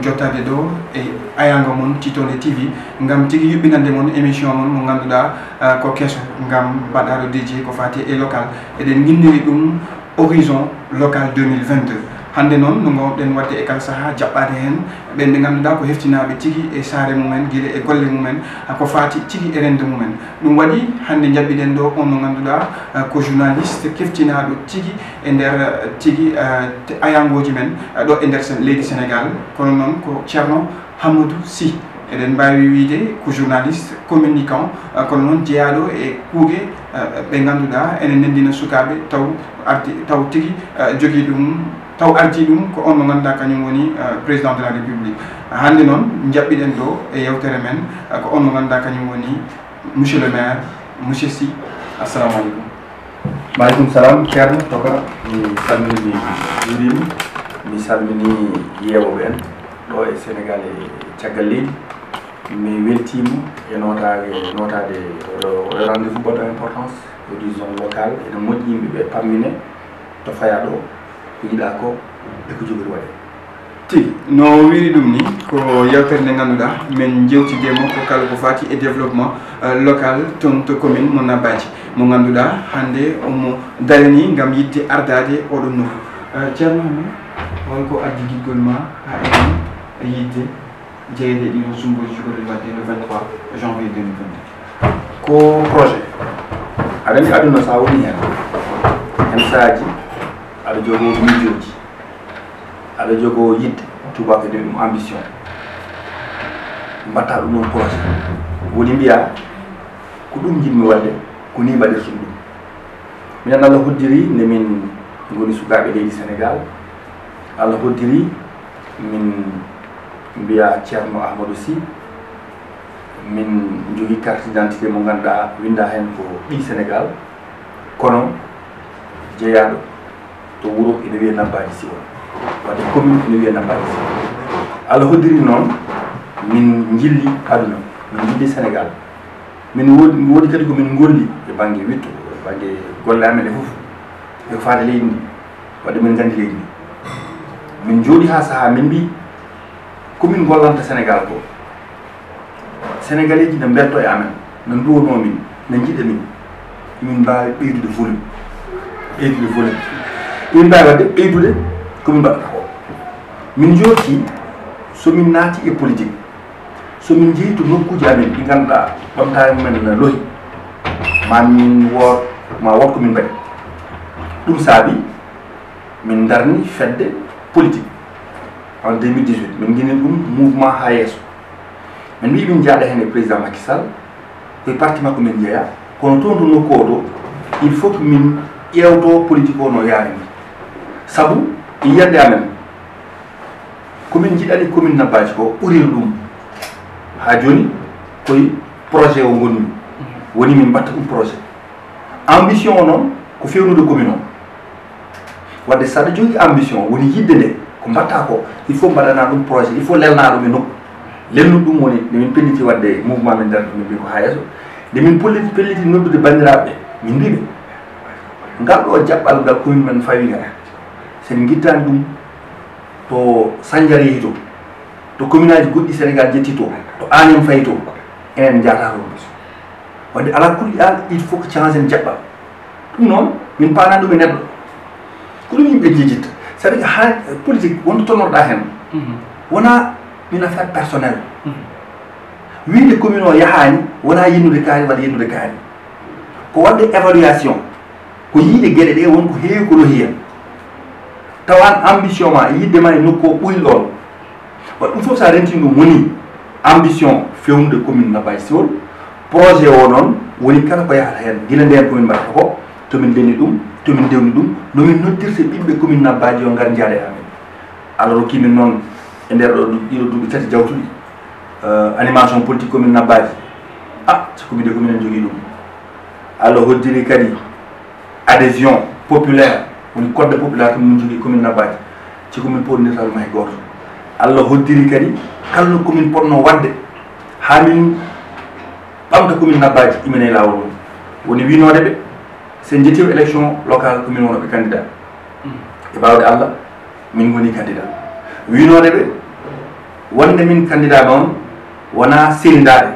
gam jottade ɗo e ayago moon titode tv gam tigui yuɓɓinande moon émission moon mo ganduɗa ko kesso. Gam mbaɗaɗo dédié ko fati e local. Eɗen guinniri ɗum horizon local 2022 hande noon no gowɗen wadde e kala saaha jaɓɓade hen. Ganduɗa ko heftinaɓe tigui e saare mumen guila e golle mumen ko e rende mumen. Ɗum waɗi ɗo on mo ganduɗa ko journaliste keftinaɗo tigui e nder tigui ayangoji men ɗo e nder leydi sénégal kono noon ko ceerno hamadou sy eɗen mbawi wiide ko journaliste communicant. Kono noon jeeyaɗo e kuugue ɓe ganduɗa ene nendina sukaɓe taw arti taw taw ɗum ko on mo woni président de la république. Hande noon jaɓɓiɗen ɗo e yewtere men ko on mo ganduɗa kañum woni monsieur le maire monsieur assalamu aleykum. Salam ceerno toka mi salmini juurima mi salmini yewoɓe en. Ɗo e sénégal e mi e notade notade rendez vous baɗo importance horizon local ene moƴƴi yimɓeɓe pammine to faya ɗo yiɗa ko e ko jogori waɗe tigi no wiri ɗum ni ko yewtere nde ganduɗa min jewtidemo ko kala ko fati e développement local toon to commune mo nabbaji mo ganduɗa hande omo darani gam yidde ardade oɗon nokku. Ceerno hame holko addi guiɗgol ma ha enen yidde jeeyede ɗiɗo sumboji jogori wadde le 23 janvier 2022 ko projet? Aɗa andi aduna sa woni hen. Hen saaji aɗa jogoo miijoji aɗa jogoo yidde. Tubaɓe de ɗum ambition. Mbatta ɗum noon projet woni mbiya ko ɗum jinmi wadde ko ni mbaɗirtum ɗum. Minen allah hoddiri nde min goni sukaaɓe leydi sénégal. Allah hoddiri min mbiya ceerno ahmadou sy. Min jogii carte identité mo ngannduɗaa winda heen ko ɗi sénégal. Kono jeyaaɗo. To wuuro ene wiye siwa wadde commune ene wiye nabbaji siwa allah hoddiri noon min jilli aduna min jilli sénégal min wodi mi woodi kadi komin golli e banggue witto e banggue golle amen e foof e faade leydi ndi wadde min gandi leydi ndi. Min jooɗi ha saaha min mbi komin gollanta sénégal ko. Sénégalais ji ne belto e amen ne duwono min ne jiiɗa min. Min mbawi ɓeydude volume ɓeydude volume min mbawi wadde ɓeydude komin mbaɗata ko min jooti somin naati e politique. Somin jeeyi to nokkuji amen ɗi ganduɗa ɓamtare mumen lohi. Ma min woot ma wot komin mbaɗi. Ɗum saabi min darni fedde politique. En 2018 min guini ɗum mouvement ha yesso min mbi min jaaɗa hen e président makisal koye parti makko min jeeya kono toon to nokku o to il faut que min ƴewto politique o no yaari ni sabu yiyande amen. Komin jiɗani commune nabbaji ko ɓurino ɗum. Ha joni koye projet o gonmi woni min mbatta ɗum projet. Ambition o noon ko fewnude commune o. Wadde saɗa jogui ambition woni yidde nde ko mbatta ko il faut mbaɗana ɗum projet il faut lelna ɗum e nokku. Lelnude ɗum woni nde min pelliti wadde mouvement min nder min mbi ko ha yesso nde min polliti pelliti noddude bandiraɓeɓe min mbiɓe ngal ɗo jaɓɓal ngal commune men fawi ga sen gittani ɗum to sandiara yehi to to commune aji goɗɗi sénégal jetti to to anen fayi to enen jata ɗo wadde ala kulli al il faut que change en jaɓɓa. Ɗum noon min paana ɗum e neɗɗo. Ko ɗum yimɓe jijitta sabi que ha politique wonto tolnorɗa hen. Mhm. Wona une affaire personnel mhm. wiide commune o yahani wona yennude kaari walla yennude kaari. Ko wadde évaluation. Ko yiide gueɗe ɗe wonko heewi ko lohiya tawan ambition ma. Yidde ma e nokku o ɓuri ɗon waɗa ɗum foof sa rentini ɗum woni ambition fewnude commune nabbaji siwol projet o noon woni kala ko yahata hen guila nden komin mbaɗata ko tomin deni ɗum tomin dewni ɗum nomin noddirte ɓiɓɓe commune nabbaji o ngar jaade amen. Allah rokkimin noon e nder ɗo ɗiɗo duuɓi tati jawtuɗi animation politique commune nabbaji a siko mbiɗe commune en jogui ɗum allah hoddiri kadi adhésion populaire woni code population min jogui commune nabbaji. Ci commune podnital ma e goto. Allah hoddiri kadi kala commune potno wadde ha min ɓamta commune nabbaji imene e lawol mum woni winode ɓe so jettima élection local commune wonoɓe candidat. Mm. E bawde allah min goni candidat. Winode ɓe wonde min candidat ɗon wona sérindaɓe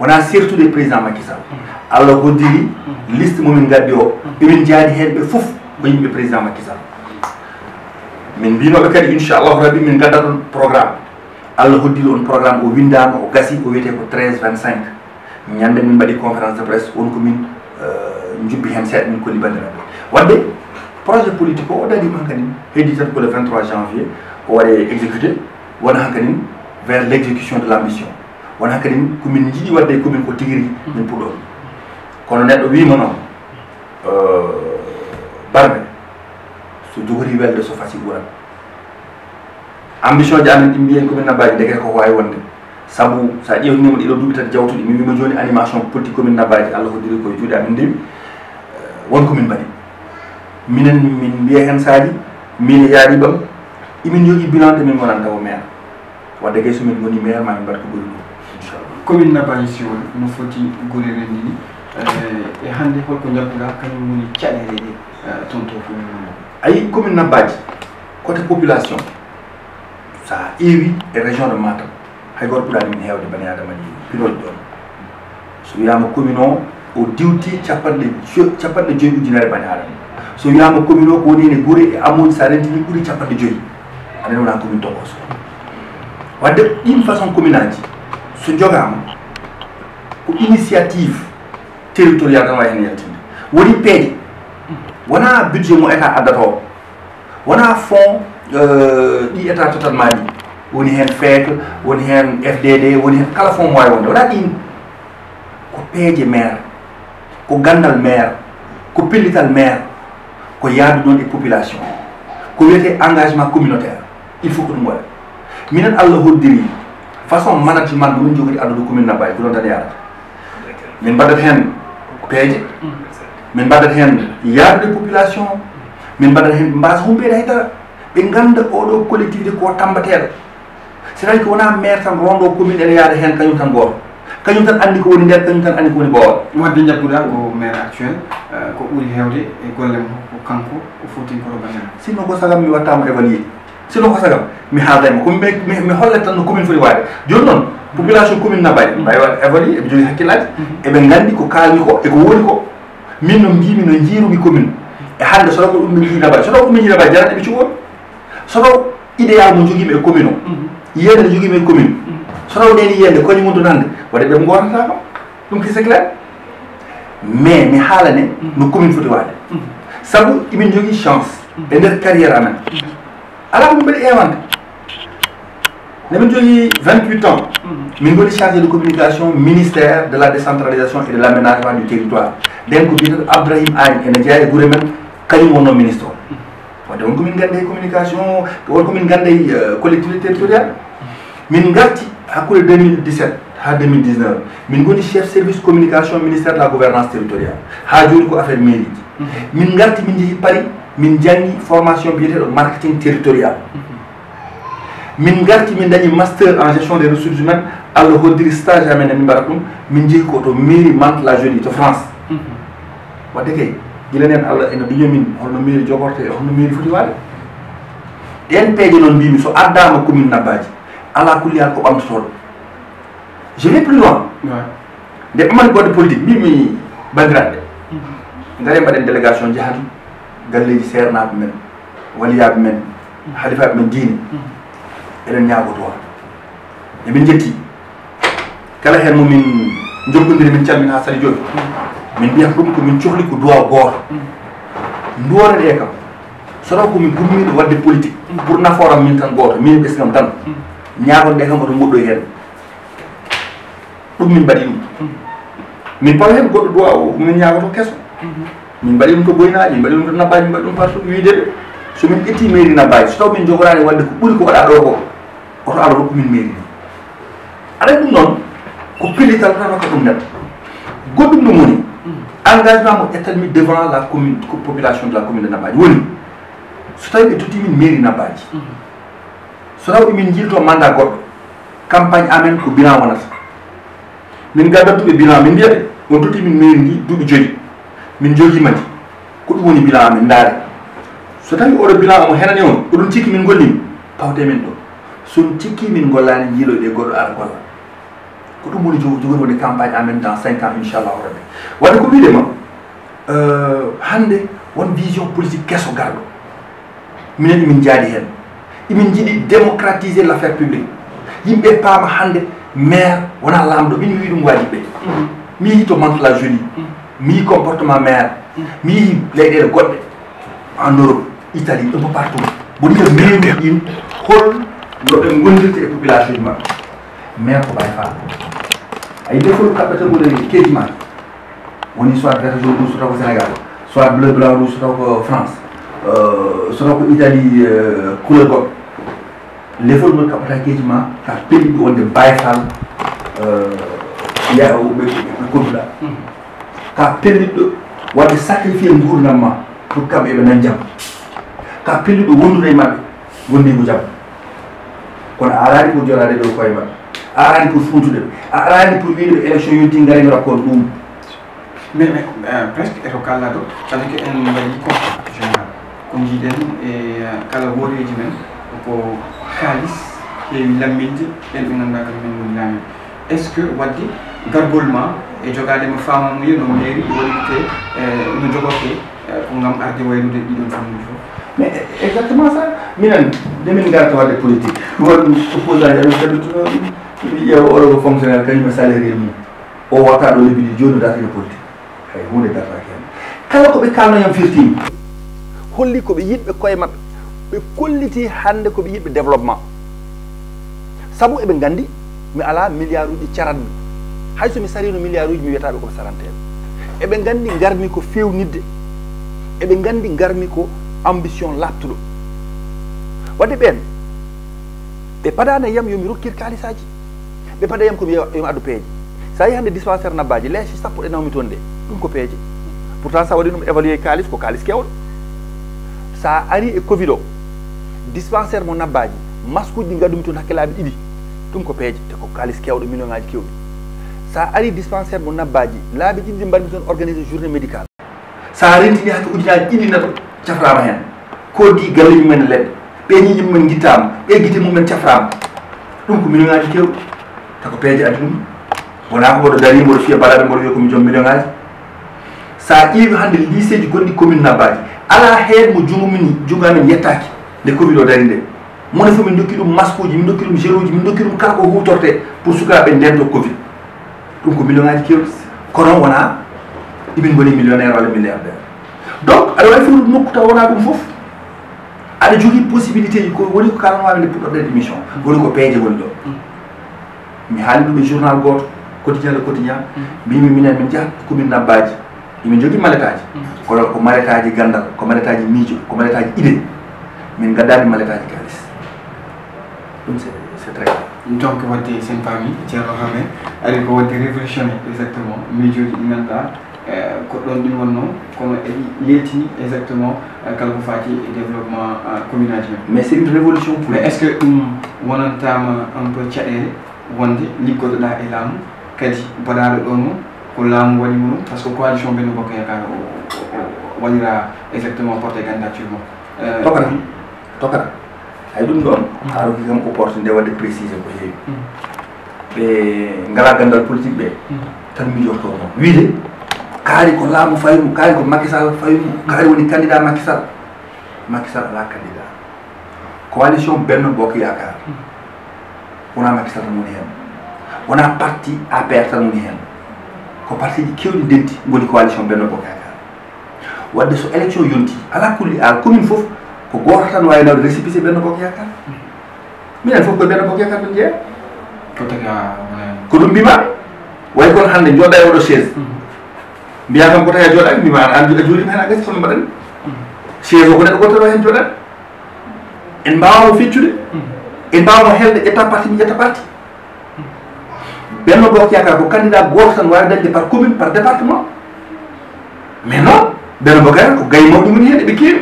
wona surtout de président makisal mm. allah hoddiri mm. liste momin gaddi o. Emin jaadi hen ɓe foof ko yimɓe président Macky Sall. Min mbinoɓe kadi inchallahu rabbi min gaddat on programme. Allah hoddiri on programme o windama o gasi o wiyete ko 13 25 ñande min mbaɗi conférence de presse won ko min jubbi hen seeɗa min kolli bandiraɓe wadde projet politique o o le 23 janvier o waɗe exécuté wona vers l' exécution de l' ambition wona hankkadi komin jiiɗi wadde komin ko tigui rigui min puɗɗo kono ɓarɓe so jogori welde so fasi wuran ambition ji amen ɗi mbiyen komin nabbaji deke koko wawi wonde. Saabu sa a ƴewnima ɗiɗo duuɓi tati jawtuɗi. Mi wima joni animation politique komin nabbaji allah hoddiri koye juuɗe amin ndimi eh, wonko min mbaɗi. Minen min mbiya hen saaji min e yaaɗiɓam imin jogui bilante min gonanta o maire. Wadde gay somin goni maire ma min mbaɗa ko ɓuri ɗum. Inchallah. Commune nabbaji siwol no foti golireni ni. Eh, e hannde holko jabtuɗa kañum woni caɗele ɗe. Toon to commune mo ayi commune nabbaji côté population sa ƴeewi e région de matam. Hay goto ɓuurani min hewde bani adamaji piroji ɗon so wiyama commune o o diwti capanɗe capanɗe joyyi ujunere bani adama so wiyama commune o ko woni ene guuri e amuji sa rentini ɓuuri capanɗe joyyi aɗani wona commune tokoso wadde ɗin façon commune aji so jogama ko initiative territorial tan wawi hen yaltinde woni peeje wona budget mo état addata o wona fond ɗi état totalement ɗi woni hen feek woni hen fdd woni hen kala fond mo wawi wonde? Wona ɗin ko peeje maire ko gandal maire ko pellital maire ko yaadu ɗon e population. Ko wiyete engagement communautaire. Il faut ko ɗum waɗa minen allah hoddiri façon management mo min jogori addude commune nabbayi ko ɗon tan yarata min mbaɗat peeje min mbaɗat hen yaadude population min mbaɗat hen ɓe mbasa humpede haydara ɓe ganda oɗo collectivité ko est à dire ko wona maire tan rondo commune ene yaada hen kañum tan goto kañum tan andi ko woni nder kañum tan andi ko woni bowal wadde jabbuɗa ko maire actuel ko ɓuuri hewde e golle mo ko kanko o foti koto bañana sinno ko sagam mi wattama évalué sinno ko sagam mi haaldayma komi mi hollat tan no commune foti waade joni noon population commune nabayi mbawi waɗ évalué eɓe jogui hakkillaji eɓe gandi ko kalmi ko eko woni ko min no mbimi no jiirumi commune e hannde sono ko ɗum no jiinaba sono ko ɗum no jiinaba jarata ɓe cugon sono idéal mo jogiimi e commune mhm. o yiyande nde jogiimi e commune mhm. sono ɗeni yiyande koñe mum don hannde waɗa ɓe gotatama ɗum ki c'est clair? Mais mi haalane mhm. no commune foti waade. Sabu emin jogii chance. E ndeer carriére amen. Alaa ko ɗum mbaɗi eewande. Nemin jogui 28 ans. Min goni chargé de communication ministère de la décentralisation et de l' aménagement du territoire. Nden ko biyeteɗo abdourahim agne ene jeeya e guure men kañum wonno ministre o wadde gande communication wonko min gande collectivité territorial min garti hakkude 2017 ha 2019 min goni chef service communication ministère de la gouvernance territoriale. Ha joni ko affaire mairie. Ji min garti min jeehi paris min jangi formation biyeteɗo marketing territorial min garti min dañi master en gestion des ressources humaines allah hoddiri stage amen min mbaɗat ɗum min jeehi ko to mairie mante la jolie to france. Wadde kay guila nen allah ene duño min holno mairie jogorte e holno mairie foti waade ɗen peeje noon mbimi so addama commune nabbaji ala kulliyal ko ɓamtotoɗo je vais plus loin. Nde ɓamani goɗɗe politique mbimi bandiraɓe gare mbaɗen délégation jahatu galleji sernaɓe men waliyaɓe men halifaɓe men diine eɗen ñaagoto on emin jetti. Kala hen momin jokkodiri min calmin ha sali joyi. Min mbiyata ɗum ko min cohli ko duwaw gooto duwore ɗe kam so taw komin gummiɗo wadde politique mm. pour nafooram min tan gooto min e ɓesgam tan. Mm. Ñaagon ɗe kam oto goɗɗoy hen. Ɗum min mbaɗi ɗum. Mm. Min pawa hen goɗɗo duwa o min ñaagoto keso. Mm-hmm. Min mbaɗi ɗum to boynaji min mbaɗi ɗum to nabbaji min mbaɗi ɗum partout wideɓe somin ƴetti mairie nabbaji so taw min jogorani wadde ko ɓuuri ko waɗa ɗo ko. Mairie aɗa woni engagement mo devant la population de la commune de nabbaji woni so tawi ɓe totti min mairie nabbaji so taw emin jilto mandat campagne amen ko bilan wonata min gaddantuɓe bilan min mbiyaɓe on totti min mairie ndi duuɓi woni bilan so tawi oɗo bilan omo henani on son cikki min gollani jiiloɗe goɗɗo ara golla ko ɗum woni jogori woni campagne en même temps cinq ans inchallahu rabbi. Wadde ko wiidema hande won vision politique kesso garɗo minen emin jaadi hen. Emin jiiɗi démocratiser l' affaire publique. Yimɓe paama hande maire wona lamɗo min wi ɗum waji ɓe mi yeehi to mante la jolie mi comportement maire. Mi leyɗele goɗɗe. En europe italie un peu partout. Mairie hol ɓe gondirta e population ji maɓɓe maire ko ɓay faa ayi defol kamɓe tan ɓuuri keeji ma woni soit vert jaune rouge so taw ko sénégal soit bleu blanc rouge so taw ko france so taw ko italie couleur goɗɗo lefol ngol kaɓata keeji ma ka pelliɓe wonde bayfal ya ɓe konduɗa ka pelliɗɗo wadde sacrifié gurdam ma pour kamɓe eɓe nan jaam ka pelliɗo wondude e maɓɓe jaam kono arani pour joɗade ɗo koye mabɓe arani pour funtude ɓe arani pour wiide ɓe élection yonti gari kon ɗum mais mais presque eto kalla ɗo ce que en mbaɗi constat général ko jiiɗen e kala woreji men ko kalis heewi lamminde ɓen ɓe ganduɗa men woni laamen est ce que wadde gargol ma e jogadema famamuya no mairie wonite no jogorte ko gam arde waylude ɗiɗon fammuji fof Mais exactement ça. Milan, demin ga tawade politique. Won suppose a yalla tabi to yew oro ko fonctionnaire kany ma salaire mu. O wata do lebi joni da fi politique. Hay hunde da fa ken. Kala ko be kalno yam firti. Holli ko be yidbe koye mabbe. Be kolliti hande ko be yidbe développement. Sabu e be gandi mi ala milliard uji caranmi. Hay so mi sarino milliard uji mi wiyatabe ko sarantebe. E be gandi garmi ko fewnidde. E be gandi garmi ko ambition lattuɗo wadde ɓen ɓe padani yam yomi rokkir kalisaji ɓe paada yam komi yomi addu peeje sa yi hande dispensaire nabbaji leeci sappo ɗe nawmi toon nde ɗum ko peeje pourtant sa waɗi ɗum évalué kalis ko kalis kewɗo sa ari e covid o dispensaire mo nabbaji masque uji ɗi gaddumi toon hakke laabi ko peeje te ko kalis kewɗo million ngaji kewɗi sa ari dispensaire mo nabbaji laabi ɗiɗi ɗi mbaɗmi toon organisé journée médicale sa rentini hakke ujunaji ɗiɗi nato caframa hen. Koddi galleji mumen e leɗɗe ɓe ñiñi mumen guittama ɓe guite mumen caframa. Ɗum ko million ngaji kewɗi. Tako peeje addi ɗum wona ko mboɗo dari mboɗo fiya baɗaɓe mboɗo wiya komi joom million ngaji sa ƴeewi hande lycée ji gonɗi commune nabbaji ala hen mo jungo min yettaki nde covid o dari nde. Mone fof min dokki ɗum masque uji min dokki ɗum gére uji min dokki ɗum kala ko hutorte pour sukaɓe ndento covid. Ɗum ko million ngaji kewɗi. Kono wona imin goni millionnaire walla milliardaire. Donc aɗa wawi fof nokku taw wona ɗum foof aɗa jogui possibilité ji ko woni ko émission woni ko peeje woni ɗo mi haali ɗum e journal quotidien le quotidien mbimi minen min jahat commune nabbaji emin jogui maletaji kono ko maletaji gandal ko maletaji miijo ko maletaji idée. Min gaddani maletaji kalis ɗum c'est c'est très donc wadde sen paami ceerno hamen ari ko wadde révolutionné exactement. Miijoji ɗi ganduɗa ko ɗon ɗin wonno kono eɗi yaltini exactement kala ko fati e développement commune aji men mais c'est une révolution mais est ce que ɗum wonantama un peu caɗele wonde liggotoɗa e laamu? Kadi baɗaɗo ɗon o ko laamu waɗi mum par ce que coalition ɓenno yakar waɗira exactement porté candidature mo tokata tokata hay ɗum ɗon a rokki kam opportunité wadde précisé ko heewi. Ɓe ngala gandal politique ɓe tan mijorto noon wiide kaari ko laamu faymu kaari ko makisal faymu kaari woni candidat makisal. Makisal ala candidat coalition benno bokk yakar wona makisal tan woni hen. Wona parti apr tan woni hen. Ko parti ji kewɗi ndenti goni coalition benno bokk yakar wadde so élection yonti ala kulli al commune foof ko goto tan wawi nawde récipicé benno bokk yakar minen foof koye benno bokk yakar tan jeeya. Ko ko ɗum mbimami way kono hande jooɗa e oɗo chaise mbiya kam ko tawi a jooɗaki mbima an a jooɗima hen a gasi hono mbaɗani chaise o ko neɗɗo goto hen jooɗani en mbawamo feccude en mbawamo helde ƴetta parti mi ƴetta parti benno bokk yakar ko candidat goto tan wawi dañde par commune par département mais non benno bokk yakar ko gayi mawɗi woni hen eɓe keewi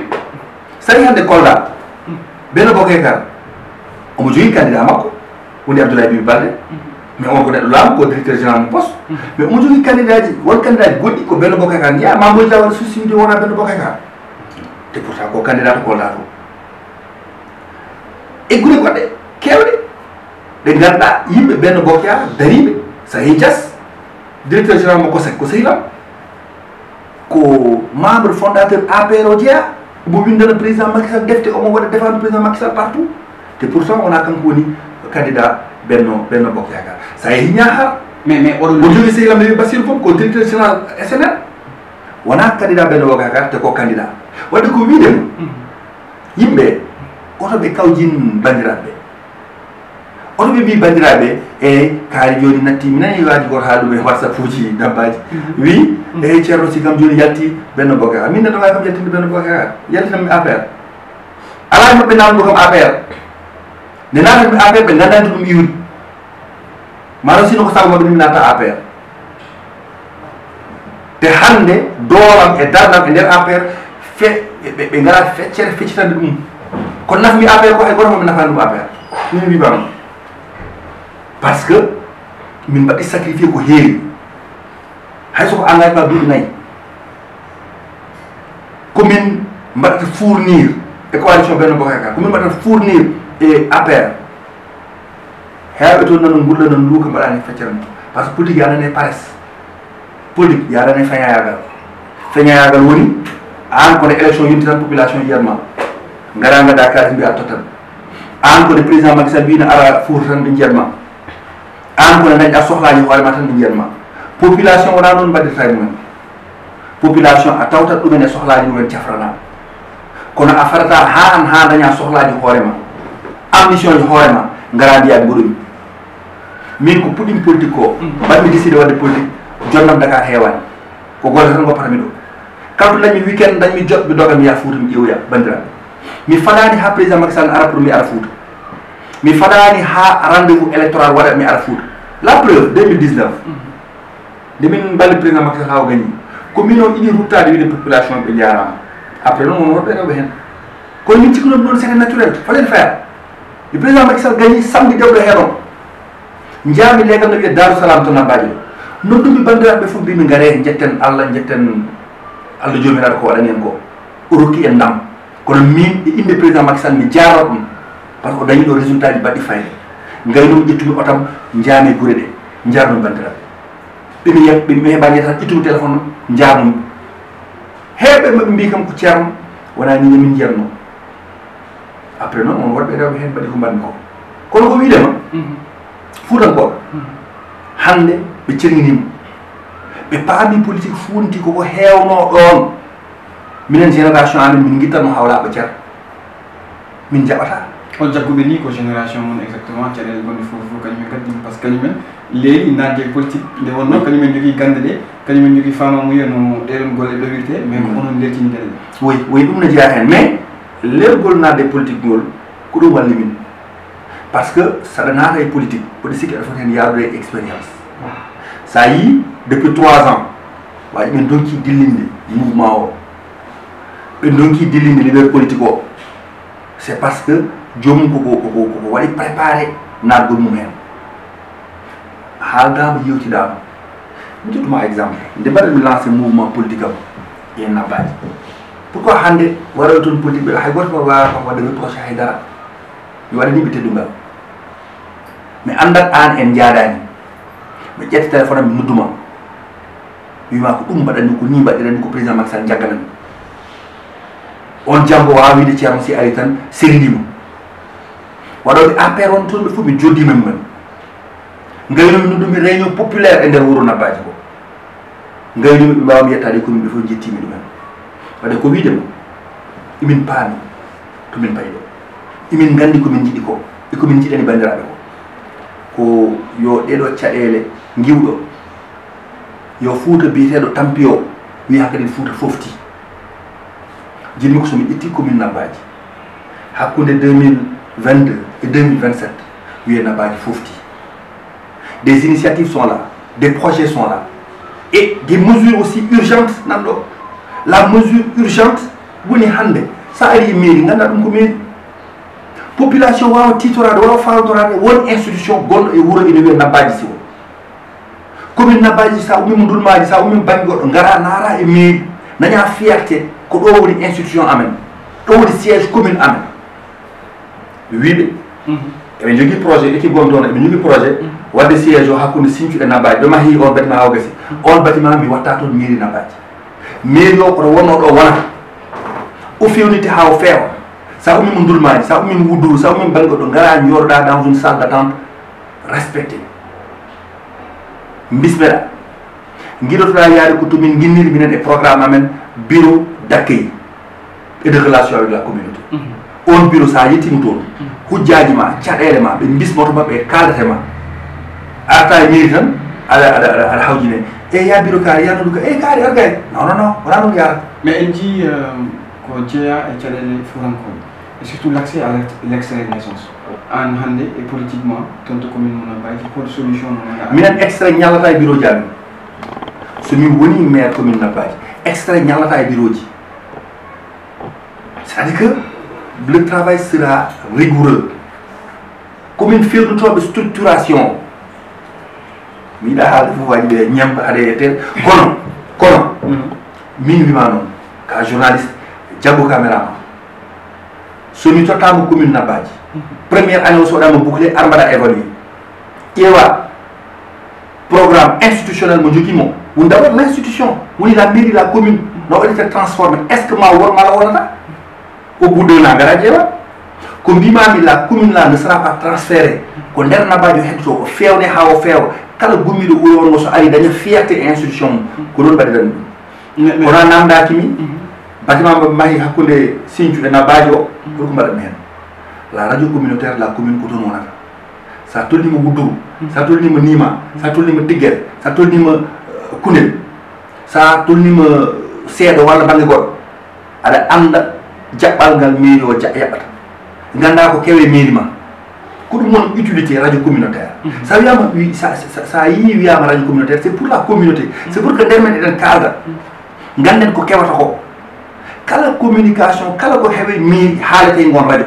sari hande kolda benno bokk yakar omo jogui candidat makko woni abdoulaye bibi balde mais on ko neɗɗo laamu ko directeur général mo poste mais omo jogui candidat ji won candidat ji goɗɗi ko benno bokk yakar jeeya mamoji da waɗa suscide wona benno bokk yakar te pourtant ko candidat to kolda to e gure goɗɗe kewɗe ɗe ganduɗa yimɓe benno bokya dariɓe so heyi dias directeur général mo kosek ko sehilam ko membre fondateur apr o jeeya mo windana président makisal defte omo waɗa défendre président makisal partout te pourtant wona kanko woni candidat benno benno bokk yakar sa yeehi ñahar mais mais o oɗon jogi sehilam lewi basir fof ko directeur général snl wona candidat benno bokk yakar te ko candidat wadde ko wiidema yimɓe oto ɓe kawjin bandiraɓe oto ɓe mbi bandiraɓe e kaari joni natti mi nani waji goto haala ɗum e whatsapp uji dabbaji wi e ceerno sigam joni yalti benno bokaka min neɗo wawi kam yaltinde benno bokaka yaltinami affaire ala maɓɓe namdo kam affaire nde natami affaire ɓe to ɗum iwri sino ko sago maɓe ɗum te e darnam e fe ɓe ɓe gara feccere feccitande ɗum kono nafmi ko nafani ɗum min par ce que min mbaɗi sacrifié ko heewi engagement fournir e coalition benno komin mbaɗata fournir e apr heewɓe toon nano gulla nan luuka mbaɗani feccere mum par ce que politique yanane paresse politique yarane feñayagal feñayagal woni an kono élection yonti tan population yiyatma gara gadda kalis mbiya tottan an kono président Macky Sall wino ara fouta tan ɓe jiyatma an kono dañɗa sohlaji hoorema tan ɓe jiyatma population wona noon mbaɗirta mumen population a tawtat ɗumen e sohlaji mumen cafrana kono a farata ha an ha daña sohlaji hoorema ambition ji hoorema gara mbiya mboɗomi min ko puɗɗimi politique ko mbaɗmi décidé wadde politique jonnam dakar heewani ko golle tan goppatami ɗo dañmi weekend dañmi joɓɓe doga mi yaha fouta mi ƴeewoya bandiraɓe mi faɗani ha président Macky Sall ara pour mi ara fouta mi faɗani ha rendez vous électoral waɗa mi ara fouta la preuve 2019 nde min balli président Macky Sall ha o gagni ko min o iɗi ruttade wiide population ɓe jarama après noon won woɗɓe rewɓe hen kono min cikkunomi ɗon c'était naturel faire le président Macky Sall gagni samedi dewɗo heeɗon jaami legal no wiye daru salam to nabbaji non ɗum bandiraɓe fof mbimi gaare jetten allah jetten allah jomiraɗo ko waɗani en ko. O rokki en ndam. Kono min e inde président Macky Sall mi jaaro ɗum. Par ce que o dañi ɗo résultat ji mbaɗɗi fayde gaynomi ƴettumi otam jaami guure ɗe jaarnomi bandiraɓe. Ɓemi ɓemi heɓani tan ƴettumi téléphone jarnumi heɓɓe maɓe mbi kam ko ceerno wona ni emin jiyatno après noon on woɗɓe rewɓe hen mbaɗi ko mbanmi ko kono ko wiidema fuutankoɓe hande ɓe cerginima ɓe paami politique funti koko hewno ɗon minen génération amin min guittanno hawlaɓe ceer min jaɓata on jagguɓe ni ko génération mon exactement caɗele gonɗe fof fof kañumen gaddima par ce que kañumen leeli nadde politique nde wonno kañumen jogui gande ɗe kañumen jogui famamuya no ɗeɗon golle ɗowirte mais ko onon leltinidele woy woy ɗum ne jeeya hen mais lergol nadde politique ngol ko ɗum walli min par ce que saɗa naata e politique oɗo sikki aɗa foti hen yaarude expérience. Sa yi depuis trois ans waji ɓen donki dillinde mouvement o ɓe donki dillinde leader politique o c' parce que jomum koko koko koko waɗi préparé natgol mum hen haaldama yewtidama mi jottuma exemple nde mbaɗa mi lancé mouvement politique am. E nabbaji pourquoi hande toon politique ɓe hay goto ko wawa kam wadde reproché haydara mi waɗaniɓe teddungal mi andat an en jaadani ɓe ƴetti téléphone mi nodduma wima ko ɗum mbaɗanni ko ni mbaɗirani ko président Macky Sall on janggo wawa wiide ceerno si ari tan seridima waɗoɓe APR on toon ɓe fof mi e mumen gaynomi noddumi réunion populaire e nder wuuro nabbaji ko gaynomi ɓe wadde ko wiidema imin paami tomin payi ɗo imin gandi komin jiɗi ko. E komin jiɗani bandiraɓe ko ko yo ɗeɗo caɗele giwɗo yo fuuta biyeteɗo tampi wiya kadi fuuta fofti jinmi ko somi ƴetti commune hakkude 2022 et 2027 wiye nabbaji fofti des initiatives sont là des projets sont là. Et des mesures aussi urgentes nan la mesure urgente woni hande sa ari mairie ganda ɗum ko mairie. Population wawa titorade wawa won institution gonɗo e wuuro ene wiya nabbaji si o commune nabbaji sa ummima ndulmaji sa ummima banggue goɗɗo gara naara e mairie. Daña fierté ko ɗo woni institution amen. Ɗo woni siége commune amen. Wiiɓe eɓe jogui projet équipe gon toon eɓe jogui projet. Wadde siége o hakkude sinthiou e ɓe mahi on bâtiment haw gasi. On bâtiment mi watta toon mairie nabaji mairie o koto wonno ɗo wonata o fewnite ha o feewa sa ummima ndulmaji sa ummima wudduru sa ummima banggue ɗo gara jooɗoɗa dans une salle d' attente respecté bismeɗa guiɗotoɗa yaade ko tomin guinniri minen e programme amen bureau d' accueil et de relation avec la communauté on bureau sa yettima toon hujjaji ma caɗele ma ɓe bismoto ma ɓe kaldate ma. Arta e mairie tan aɗa aɗa aɗa hawjine e ya bureau kaari yanoɗu ka. E kaari argay non non non wona ɗum yarata mais en jii ko jeeya e caɗele furankoɓe et surtout l' accès à l' extrait naissance. An hannde e politiquement toon to commune mon abaji hol solution minen extrait ñallata e bureau ji amen somin woni maire commune nabbaji extrait ñallata e bureau ji c'est à dire que le travail sera rigoureux. Komin fewnutoɓe structuration yiɗa haalde fof waɗi ɓe ñemba haɗa yettere kono kono. Min wima noon ka journaliste jaggo caméra ma somi tottama commune nabbaji première année o soɗama bouclé ar mbaɗa évalué ƴeewa programme institutionnel mo joguimo woni d' abord l' institution woni la mairie la commune. No waɗete transformé est ce que ma won mala wonata au bout d'un an gara ƴeewa ko mbimami la commune la ne sera pas transféré ko nder nabbaji o heddoto o fewne ha o feewa kala gummiɗo on ngo so ari daña fierté institution ko ɗon mbaɗiran ɗum kono namdaki min bâtiment mo mahi hakkude sinthiou e nabbaji o pour ko mbaɗatmi hen la radio communautaire la commune ko toon wonata sa tolnima wudduru sa tolnima nima sa tolnima tigguere sa tolnima kunel sa tolnima seeɗo walla banggue goɗɗo aɗa anda jaɓɓal ngal mairie o yaɓɓata ganda ko kewe mairie ma ko mon utilité radio communautaire. Sa wiyama sa yi wiyama radio communautaire c'est est pour la communauté. C'est est pour que nder un eɗen kalda ganden ko kewata ko. Kala communication kala ko heeɓe mairie haalete gon radio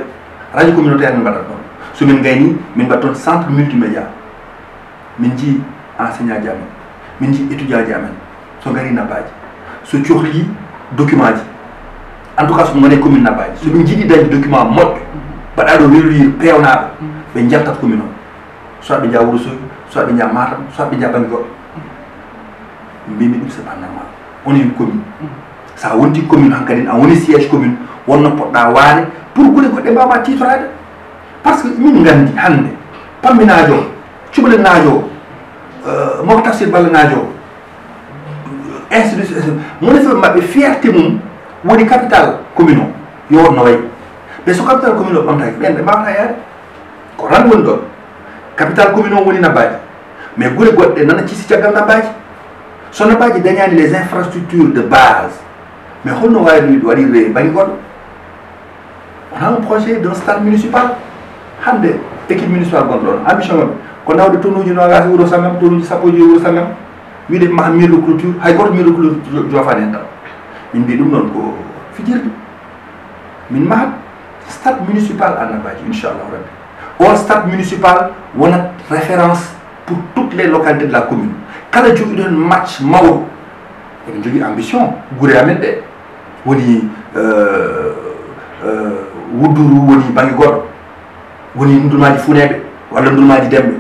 radio communautaire min mbaɗat ɗon somin gayni min mbaɗ toon centre multimédia. Min jii enseignant ji amen min jii étudiant ji amen so gari nabbaji so cohli document ji. En tout cas somo gone commune nabbaji somin jiiɗi dañde document moƴƴo mbaɗaɗo reluire pewnaɓe ɓe jaltat commune o soit ɓe jaa wourossogui soit ɓe jaa matam soit ɓe jaa banggue goɗɗo mbimi ɗum c' est pas normal on une commune sa wonti commune hankkadine a woni siége commune wonno poɗɗa waane pour guure goɗɗe mbawma titorade par que min gandi hande pamminajo o cuɓalenajo o moko tafsir ballenajo o institution mone feɓe mabɓe fierté mum woni capital commune o yo wonno wayi mais so capital commune o ɓamtaki ɓen ɓe mbawata yaade ko tan woni ɗon? Capital commune o woni nabbaji. Mais guure goɗɗe nana cisi caggal nabbaji. So nabbaji dañani les infrastructures de base. Mais holno wawi waɗirde bani goɗɗo on a un projet d'un stade municipal. Hande équipe municipal gonɗo ɗon. Ambition maɓɓe. Ko nawde tonnuji nogas wuuro sangam tonnuji sappo joyi wuuro sangam. Wiide maha mur de clôture hay goto mur de clôture jofani hen tan. Min mbi ɗum noon ko fijirde. Min mahat stade municipal annabaji inchallahu rabbi on stade municipal wonat référence pour toutes les localités de la commune. Kala hen match mawɗo eɓe jogui ambition guure amen ɗe woni wudduru woni banggue goɗɗo woni ndulmaji funeɓe walla ndulmaji demɓe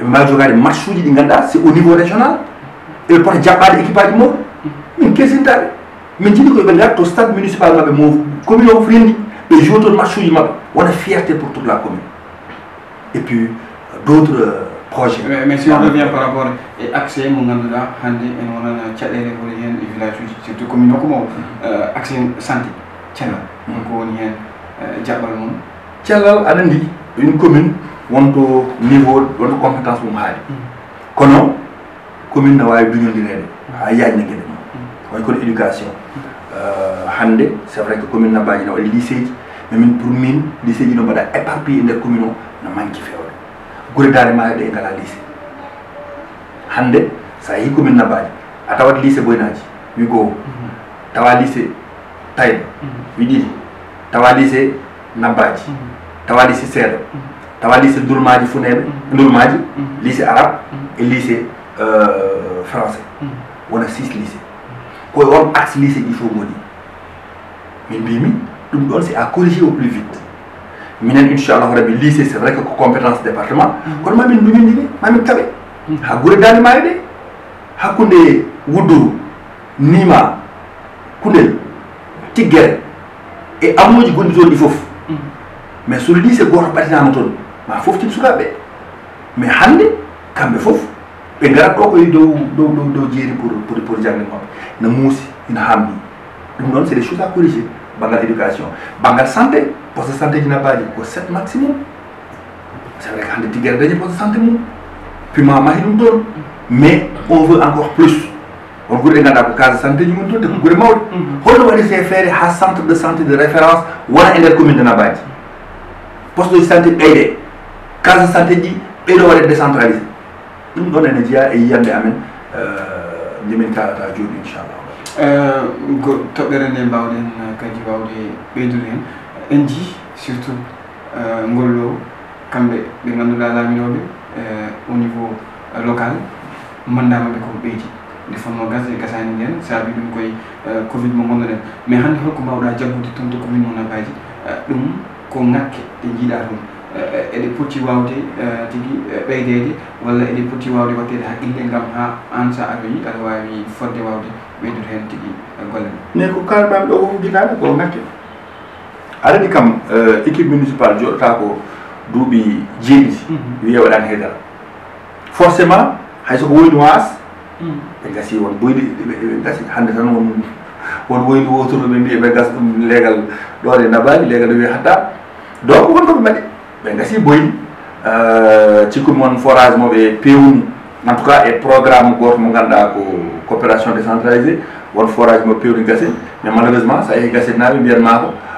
eɓe mbawi jogade match uji ɗi ganduɗa c' est au niveau régional. Eɓe pota jaɓɓade équipe aji mawɗi min kesintaɓe stade municipal mabɓe commune o rendi ɓe joue toon match fierté pour toute la commune et puis d' autres projet mais, mais si on revient par rapport e accès mo ganduɗa hannde en wonana caɗele woni hen e village uji surtout commune o komo accès santé cellal ko woni hen jaɓɓal mum cellal aɗa andi une commune wonto niveau wonto compétence mum haali kono commune ne wawi duñodirede ha yajna gueɗe mum way kono éducation. Hande c' est vrai que commune nabbaji ne waɗi lycée ji mais min pour min lycée ji no mbaɗa éparpille e nder commune o no manque fewde guure dare ma ɗe ngala lycée hande sa yeehi commune nabbaji a tawat lycée boynaji wi goho tawa lycée tayba wi ɗiɗi tawa lycée nabbaji tawa lycée seeɗa tawa lycée ndurmaji funeɓe ndurmaji lycée arabe e lycée français. Wona six lycée koye on axe lycée ɗi fof goni min mbimi ɗum ɗon c'est à corriger au plus vite minen inchallahu rabbi lycée c'est vrai que ko compétence département kono mamin ɗumindini mamin kaɓe ha guure dande maayo ɗe hakkude wudduru nima kundel tiggere e amuji gonɗi toon ɗi foof mais so lycée goto ɓatinama toon ma foftin sukaɓe mais hande kamɓe foof ɓe garat ɗo koye dow dow dow dow jeeri pour pour pour jangde maɓɓe no muusi ina hamni ɗum ɗon c'est des choses à corriger. Bangal éducation bangal santé nabbaji ko 7 maximum. C'est vrai que hande tiggere dañi poste de santé mum pima mahi ɗum toon mais on veut encore plus. On gure ɗe ganduɗa ko case santé ji mum toon te ko gure mawɗe holno waɗirte feere ha centre de santé de référence wona e nder commune de nabaji poste de santé ɓeyɗe case de santé ji ɓeyɗo waɗe décentralisé ɗum ɗon ene jeeya e yiyande amen ndimin kalata joni inchallah go toɓɓere nde mbawɗen kadi wawde ɓeydude hen en jii surtout ngollo kamɓe ɓe au niveau local mandamaɓe koko ɓeydi nde fonno gas e gasani nden saabi ɗum koye covid mo gonnoɗen mais hande holko mbawɗa jaggude toon to commune mo nabaji ɗum ko ngakke ɗe jiiɗa toon eɗe poti wawde tigui ɓeydede walla wawde ha wawi fodde wawde hen golle ko ko arani kam eh, équipe municipal joɗota ko duuɓi jeeɗiɗi mhm. wiye waɗani haydara forcément hay soko woyni waas mhm. ɓe gasi won boyɗi ɓe gasi hannde tan won won woyni wototoɓe mbi ɓe gasa ɗum leegal ɗoɗe nabaji leegal ɗo wiye hatta. Donc wonkoɓe mbaɗi ɓe gasi boyni eh, cikku moon forage moɓe pewni. En tout cas e programme goto mo ganduɗa ko coopération décentralisé won forage mo pewni gase mais malheureusement sa yehi gase naaɓe mbiyanma ko.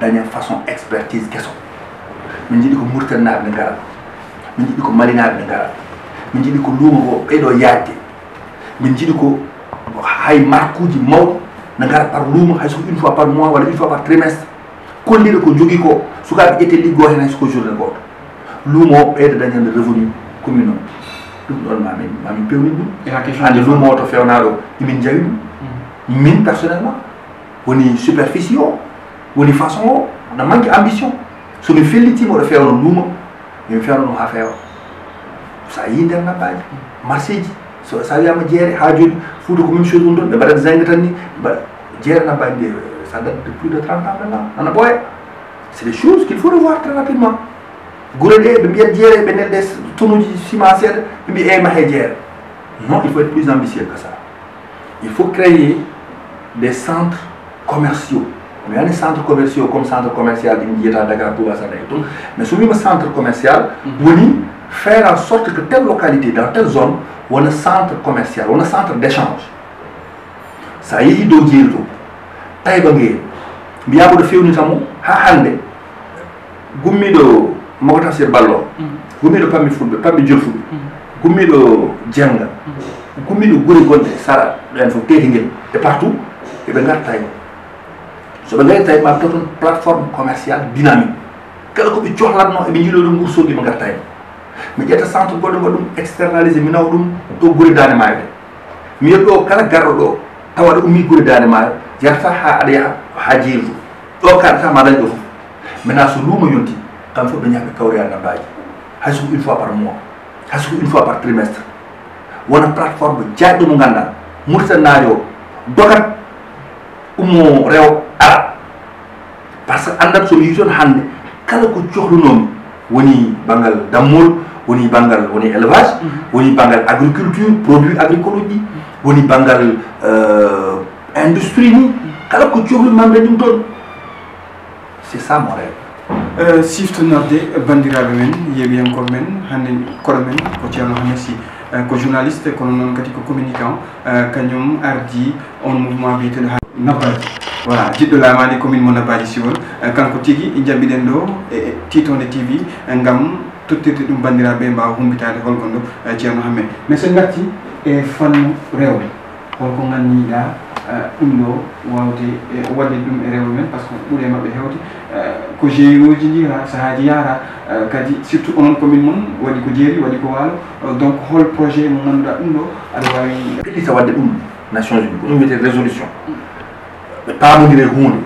daña façon expertise kesso min jiiɗi ko murtannaɓe ne garat min jiiɗi ko malinaɓe ne garat min jiiɗi ko luumo ngo ɓeyɗo yaajde min jiiɗi ko hay marque uji mawɗi par luumo hay soko une fois par mois walla une fois par trimestre. Kolliɗo ko jogui ko sukaɓe ƴette liggo hen hay soko journée goto luumo o ɓeyda dañande revenu commune o ɗum ɗon mamin mamin pewni ɗum hande luumo o to fewnaɗo imin jawi ɗum min personnellement woni superficie o woni façon o no manque ambition somi fellitima oɗo fewno luumo min fewna ɗum ha feewa sa yi nder nabbaji marché ji so sa wiyama jeere ha joni fouta ko même chose ɗum ɗon ɓe mbaɗat zingue tan ni mbaɗa jeere nabbaji nde ça date de plus de 30 ans maintenant nana ɓooya c'est des choses qu'il faut revoir très rapidement. Guure ɗe ɓe mbiyat jeere ɓe nelɗe tonuji ciment seeɗa ɓe mbi eyyi mahe jeere. Non il faut être plus ambitieux que ça. Il faut créer des centres commerciaux não é ali centro comercial como centro comercial de Indira, Dakar, Bourassa, Dayton, mas o mesmo centro comercial, mhm. Boni, faire a sorte que tal localidade, dans telle zone, on a centre commercial, on a centre d'échange. Ça y est, do gildo. Tay bangé. Biya bu fewni tamu ha hande. Gummi do mogota sir ballo. Mhm. Gummi do pammi fulbe, pammi jul fulbe. Mhm. Gummi do jenga. Gummi do gure gonde sara, len fu tete ngel. Et partout, et ben gar. Gari tawi ma toton plateforme commercial dynamique kala koɓe cohlatno eɓe jiiɗo ɗum ɓursogi ɓe gartayma mi ƴetta centre goɗɗo mbaɗa ɗum externalisé mi nawa ɗum ɗo guure dande maayo ɗe mi yiyat ɗo kala garɗo ɗo tawa aɗa ummi guure dande maayo jarata ha aɗa yaha ha to ɗo kaɗata ma dañ ɗo fof maintenant so luuma yonti kamɓe fof ɓe ñaha ɓe kawroya nabbaji hay soko une fois par mois hay soko une fois par trimestre wona plateforme jaajɗo mo ganduɗa murtannaari o dogat ummo rew ara par ce que andat somi yi toon hannde kala ko cohlunomi woni banggal dammol woni banggal woni élevage woni banggal agriculture produit agricole uji woni banggal industrie ni kala ko cohlumamde ɗum toon c'est ça mon rêve. Siftonorde bandiraɓe men yeeɓiyankoɓe men hannde koɗo men ko ceerno hamesi ko journaliste kono noon kadi ko communicant kañum ardi on mouvement biyeteɗo nabbaji voilà jiɗɗo lamani commune mo nabbaji siwol kanko tigui jaɓɓiɗen ɗo e titode tv gam tottirde ɗum bandiraɓe mbawa humbitade ceerno hammed mais sen gatti e fannu rewɓe holko ganniɗa ɗum ɗo wawde wadde ɗum e rewɓe men par ce que ɓuuri e mabɓe hewde ko GIE uji jira sahaji yaara kadi surtout onon commune moon waɗi ko jeeri waɗi ko waalo. Donc hol projet mo ganduɗa ɗum ɗo aɗa wawi ɗiɗita wadde ɗum nations unis ko ɗum wiyete résolution ɓe hunde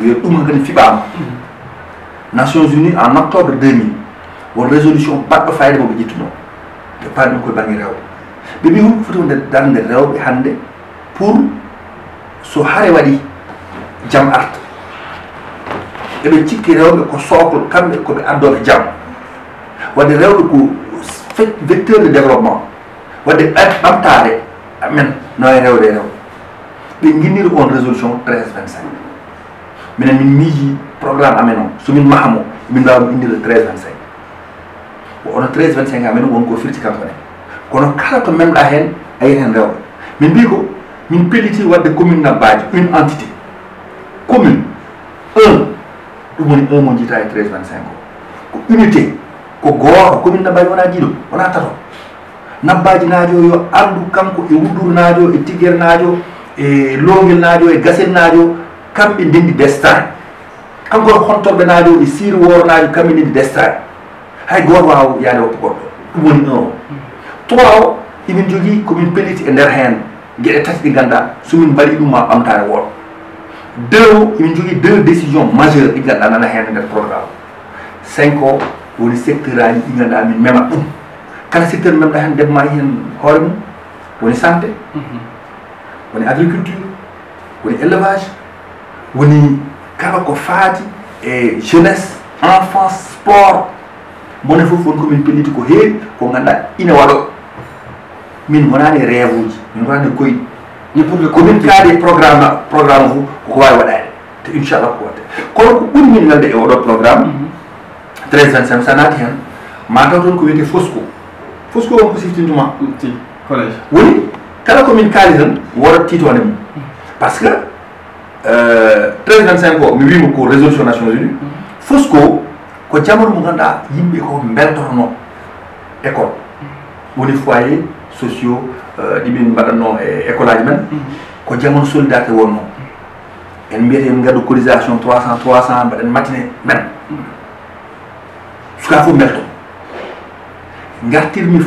wiye ɗum kadi fiɓama nations unis en octobre 2000 won résolution baɗɗo fayida moɓe ƴettuno ɓe paari ɗum koye banggue rewɓe ɓe mbi holko foti wonde darde rewɓe hannde pour so haare waɗi jaam arta eɓe cikki rewɓe ko socle kamɓe koɓe addoɓe jaam wadde rewɓe ko vecteur de développement. Wadde ɓamtade men no e rewde rewɓe ɓe on résolution 13 25 minen min miiji programme amen o somin mahamo min mbawa indire 13 25 ono 13 25 amen wonko firti kanko ne kono kala to memɗa hen a pelliti une entité. Commune. Un. Ɗum woni un mo jiita 13 25 o ko. Unité. Ko goto commune nabbaji wona jiiɗo wona tato nabbaji naajo e wuddur naajo e e longel naajo e gasel naajo kamɓe ndendi destin encore hontorɓe naajo e sir woro naajo kamɓe ndendi destin hay goto waaw yaade woppo goɗɗo. Ɗum woni un o trois o emin jogii komin pelliti e ndeer heen geɗe tati ɗi ngannduɗaa somin mbaɗi ɗum ma ɓamtaare wooro deux o emin jogii deux décision majeur ɗi ngannduɗaa nana heen e ndeer programme. Cinq o woni secteur aji ɗi ngannduɗaa min mema ɗum. Kala secteur memɗa heen debma hen hoore mum? Woni santé. Mhm. Woni agriculture woni élevage woni kala ko faati e jeunesse enfance sport. Mone fof woni komin pelliti ko heewi ko ganduɗa ina waɗo. Min wonani rêve uji min wonani koyɗi. Komin kaade programme programme fof koko wawi waɗade te inchallah ko watte kono ko ɓuri min welde e oɗo programme 13 25 sa naati hen mataw toon ko wiyete fosco. Fosco on ko siftintuma ti collège. Woni kala komin kaali tan wodat titode mum par ce que 13 25 o mi wima ko résolution nations unis fosco ko jamanu mo ganduɗa yimɓe ko beltotono école. Woni foyer sociaux ɗi min mbaɗatno e école aji men ko jamanu solidarité wonno en mbiyete en gaddu cotisation 300 300 mbaɗen matine men. Suka fof belto gartirmi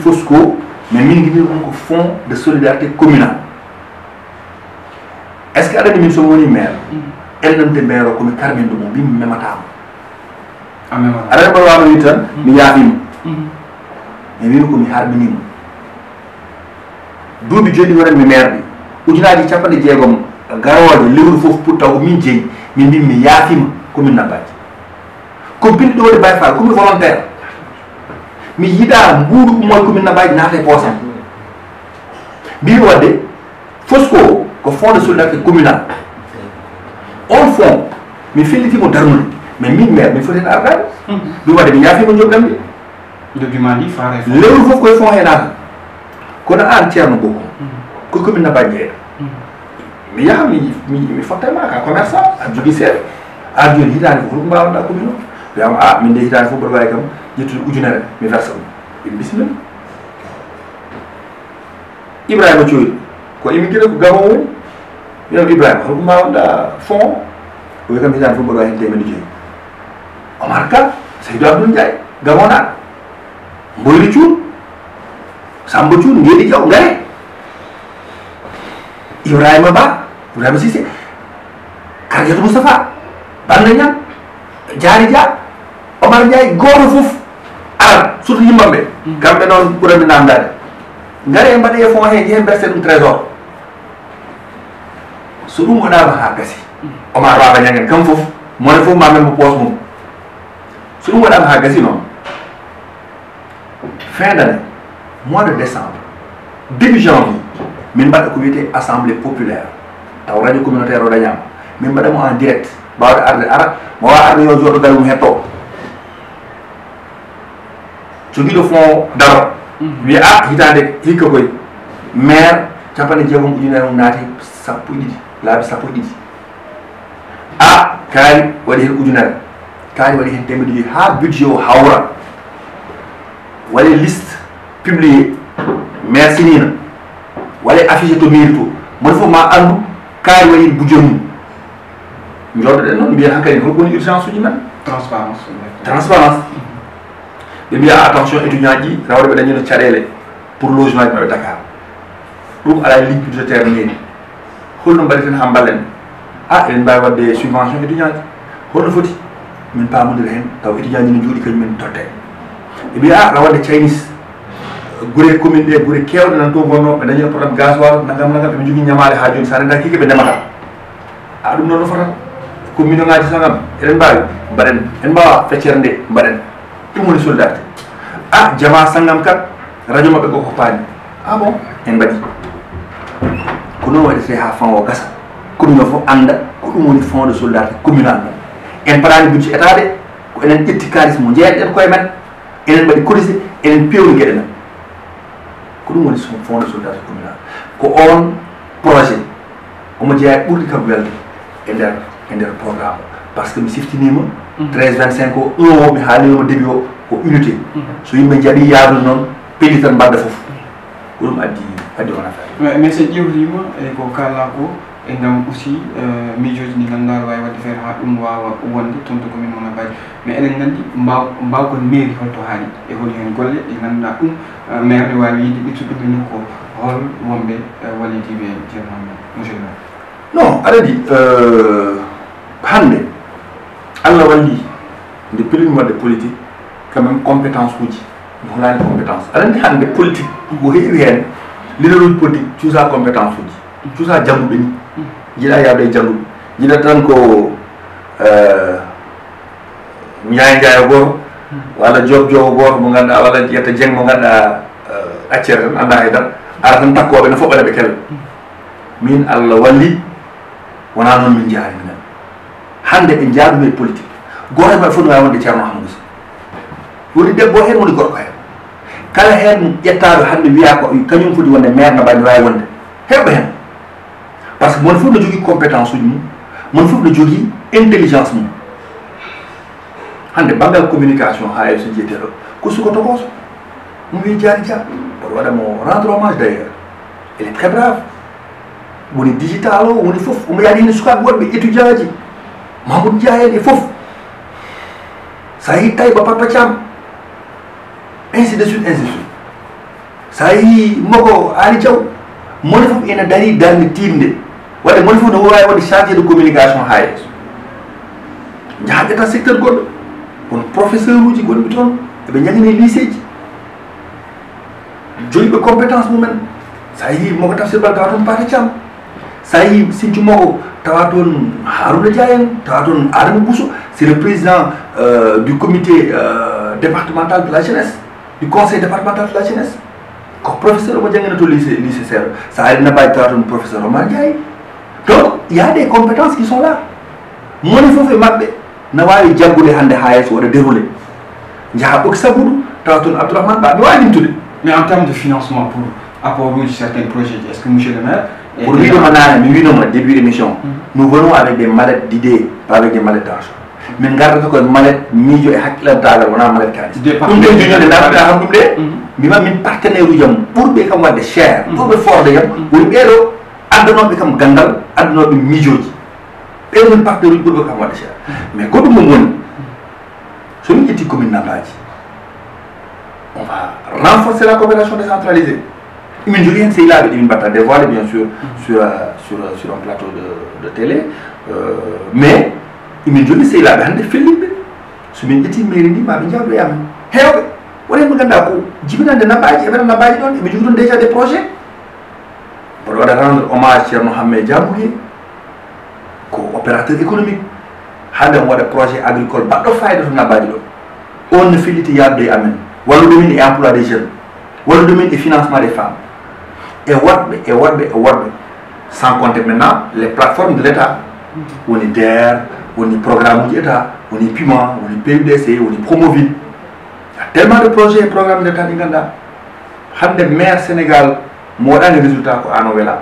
mais min ko fond de solidarité communal est ce que aɗani min somi woni maire elnante maire o komi karmin ɗumo mbimi mematama aɗani mbaɗa wano wi tan mi yaafima mi wimi komi harminima duuɓi joni wonanmi maire ɗi ujunaji capanɗe jeegom garoje lewru foof pour taw ko min jeeyi min mbimi mi yaafima commune nabbaji komi bindi ɗo waɗi bay fall komi volontaire mi yiɗa mbuuɗu ummoye commune nabbaji naata e poosam mbimi wadde fosco ko fond de solidarité communal. On fond mi fellitimo darnude mais min maire min foti hen ardade ɗum wadde mi yaafima jogɗam ɗi document ɗi faare lewru fof koye fond he naata kono an ceerno bokko ko. Commune nabbaji jeeya mi yaha mi mi fottema ka commerçant aɗa jogui seeɗa an joni hitande fof holko mbawɗa commune. O wiyama a min de hitande fof mboɗo wawi kam ñetti ujunere mi versé ko im bismil ibrahima coyi ko imin guiɗa ko gamo woni mino ko ibrahima holko ma wonɗa fond oyi kam hitani fof mbaɗa hen temedde joyyi omar ka seydou abdoul ndiaye gamo naɗa mboyri cuur samba cuur ngeeɗi jaw ngare ibrahima ba ibrahima sisé kardiato moustapha banda ñam jaari dia omar ndiaye goto fof foof aran surtout yimmaɓe kamɓe noon ɓuranmi namdade ngari e mbaɗe e fond he jehen berse ɗum trésor. So ɗum waɗama ha gasi omar baba ñangen kam foof mone foof ma memmo poos mum so ɗum waɗama ha fin d' année mois de décembre début janvier min mbaɗa ko wiyete assemblée populaire. Taw radio communautaire o dañama min mbaɗamo en direct. Mbawde arde ara mo wawa arde joguiɗo fond daro wiya a hitande hikka koye maire capanɗe jeegom ujunere mum naati sappo e ɗiɗi laabi sappo e ɗiɗi a kaari waɗi hen ujunere kaari waɗi hen temedde joyi ha budget o hawra waɗe liste publié maire sinina affiché to mairie to mono fof ma andu kaari waɗi budget mum jooɗoɗen noon mbiyen hankkadi holko woni urgence uji men transparence transparence ɓe mbiya attention étudiant ji rawde ɓe dañino caɗele pour logement ji maɓe dakar ɗum ala ligne budgétaire mairie holno mbaɗeten ha ballen a eɗen mbawi wadde subvention étudiant ji holno foti min pamodira hen taw étudiant ji no jooɗi kañumen totte ɓe mbiya a rawande chinese. Guure commune ɗe guure kewɗe nan to gonno ɓe dañino probléme gasoil nagam nagam ɓe jogui ñamade ha joni sa renda kike ɓe ndemata a ɗum noon no fotata commune ngaji sagam eɗen mbawi mbaɗen en mbawa nde ɗum woni solidarité a jama sangam kat radio mabɓe ko ko paani a bon en mbaɗi ko noon waɗete ha fan o gasa. Ɗum o fof anda ko ɗum woni fond de solidarité communal men en paɗani budget état de ko enen ƴetti kalis mo jeeyɗen koye men enen mbaɗi cotisé enen pewni gueɗe men ko ɗum woni fond de solidarité communal ko on projet omo jeeya ɓurɗi kam welde e nder e nder programme. Par ce que mi siftinima 13 25 o un o mi haalinoma début o ko unité. So yimɓe noon pelli tan mbadda foof ko ɗum addi addi on affaire mais so ƴewrima e ko kalla ko e ngam aussi miijoji ɗi ganduɗa aɗa wawi wadde feere ha ɗum wawa wonde toon to commune mon abaji mais eɗen gandi mbaw mbawkon mairie holto haali e holi hen golle ɗi ganduɗa ɗum maire ne wawi yiide ɓittude ɗum ko hol wonɓe wallitiɓe ceerno men monsieur le maire. Non aɗa andi allah walli nde pelimi wadde politique quand même compétence uji mi holani compétence. Aɗa andi hande politique ko heewi hen leader uji politique cuusa compétence uji cuusa jangguɓe ni. Jiiɗa yawde e jangguɓe jiiɗa tan ko ñaye jayo goto walla job jowo goto mo ganduɗa walla ƴetta dieng mo ganduɗa accere tan anda haydara ara tan takkoɓe no foɓɓere ɓe kelle min allah walli wona noon min jaari hande ɓe jaarumi e politique. Goto e maɓe fof no wawi wonde ceerno hamadou sa woni debbo hen woni gorko hen kala hen ƴettaɗo hande wiya ko kañum foti wonde maire no mbawi no wawi wonde. Heɓɓe hen par ce que mon fof no jogui compétence uji mum mon fof no jogui intelligence mum. Hande banggal communication ha e so jiyeteɗo ko suko tokoso mum wi jaari dia mboɗo waɗamo rendre hommage d' ailleurs il est très brave. Woni digital o woni fof omo yaadi hene sukaɓe wonɓe étudiant ji. mamoudou ndiya en e fof. So a yii tayba papa cam ainsi de suite ainsi de suite. Sa yi yii moko ali diaw moni fof ene dari darde timde wadde moni fof ne wawi wadde chargé de communication ha yeeso. Jaha secteur goɗɗo kono professeur uji gonɓe toon eɓe ñagine lycée ji. Joyiɓe compétence mumen. Sa yi yii moko tafsir bal ga toon paate cam c'est le président euh, du comité euh, départemental de la jeunesse du conseil départemental de la jeunesse. Ko professeur lycée lycée nabaji tawa toon professeur donc il y a des compétences qui sont là. Moni foof e mabɓe ne wawi jaggude hande ha yesso waɗa déroulé. Jaaha ɓoki sabbuɗo tawa toon abdourahmane ba mais en terme de financement pour apport uji certains projets est ce que monsieur le maire pour début émission nous venons avec des mallettes d'idées pas avec des mallettes d'argent. Min gardata koye mallette miijo e haqqillantagal wona mallette kalis ɗum de juniode natata kam ɗum de mbima min partenaire uji am ɓurɓe kam wadde cher ɓurɓe forde yam woni ɓeeɗo addanoɓe kam gandal addanoɓe miijoji ɓeɗo min partenaire uji ɓurɓe kam wadde cher. Mais mum woni somin ƴetti commune on va renforcer la coopération décentralisée min jogui hen sehilaɓe ɗi min mbatta dévoilé bien sûr sur sur sur un plateau de de télé. Mais min hande felliɓe somin ƴetti mairie ndi maɓe jawɗo yamen hewɓe woni ɓe ganduɗa ko jibinande ɗon eɓe ɗon déjà des projets. Mboɗo waɗa rendre hommage ceerno hamme diamouye ko opérateur économique. Hande mo waɗa projet agricole baɗɗo fayida to nabaji ɗo on no e amen e emploi des jeunes. Walluɗumin e financement des femmes e woɗɓe e woɗɓe e woɗɓe sans compter maintenant les plateformes de l' état woni der woni programme uji état woni piment woni pudc woni promoville. Tellement de projet e programme d' état ɗi ganduɗa hande maire sénégal mo waɗani résultat ko an o weela